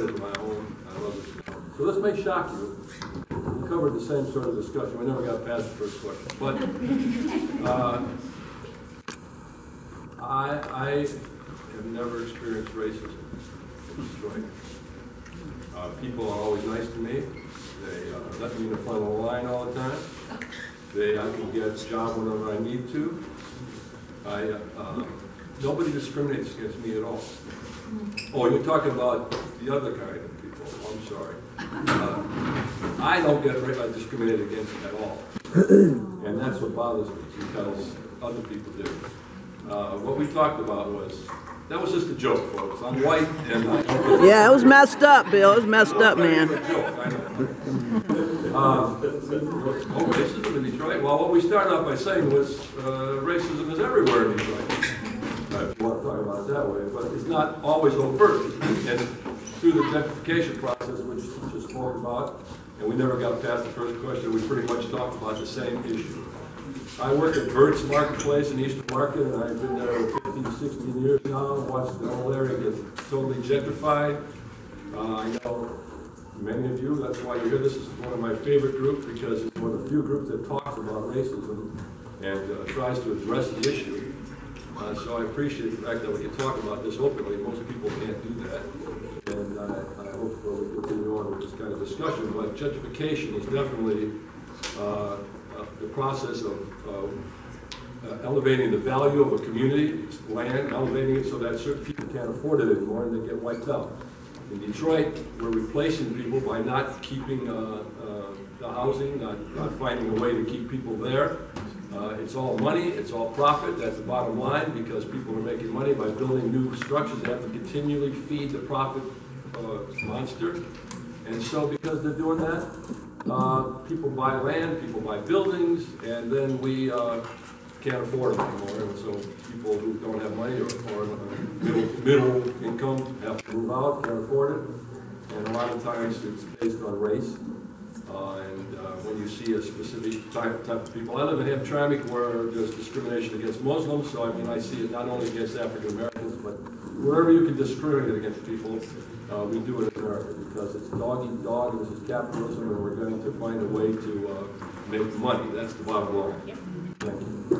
My home. I. So this may shock you. We covered the same sort of discussion. We never got past the first question. But, uh, I, I have never experienced racism in. Uh, people are always nice to me. They, uh, let me in the front of the line all the time. They, I can get a job whenever I need to. I, uh, nobody discriminates against me at all. Oh, you're talking about the other kind of people, I'm sorry. Uh, I don't get ra- discriminated against at all. And that's what bothers me, because other people do. Uh, What we talked about was, that was just a joke, folks. I'm white and I Yeah, it was messed up, Bill. It was messed up, man. Um, Oh, racism in Detroit? Well, what we started off by saying was uh, racism is everywhere in Detroit. Uh, If you want to talk about it that way, but it's not always overt. And through the gentrification process, which we just spoke about, and we never got past the first question, we pretty much talked about the same issue. I work at Bert's Marketplace in Eastern Market, and I've been there 15, 16 years now, watched the whole area get totally gentrified. Uh, I know many of you, that's why you're here, this is one of my favorite groups, because it's one of the few groups that talks about racism and uh, tries to address the issue. Uh, So I appreciate the fact that we can talk about this openly, most people can't do that. And I I hope uh, we continue on with this kind of discussion, but gentrification is definitely uh, uh, the process of uh, uh, elevating the value of a community, land, elevating it so that certain people can't afford it anymore and they get wiped out. In Detroit, we're replacing people by not keeping uh, uh, the housing, not not finding a way to keep people there. Uh, It's all money, it's all profit, that's the bottom line, because people are making money by building new structures, they have to continually feed the profit uh, monster. And so because they're doing that, uh, people buy land, people buy buildings, and then we uh, can't afford them anymore. And so people who don't have money or, or middle, middle income have to move out, can't afford it. And a lot of times it's based on race. Uh, and uh, when you see a specific type, type of people, I live in Hamtramck where there's discrimination against Muslims, so I mean, I see it not only against African Americans, but wherever you can discriminate against people, uh, we do it in America because it's dog eat dog, and this is capitalism, and we're going to find a way to uh, make money. That's the bottom line. Thank you.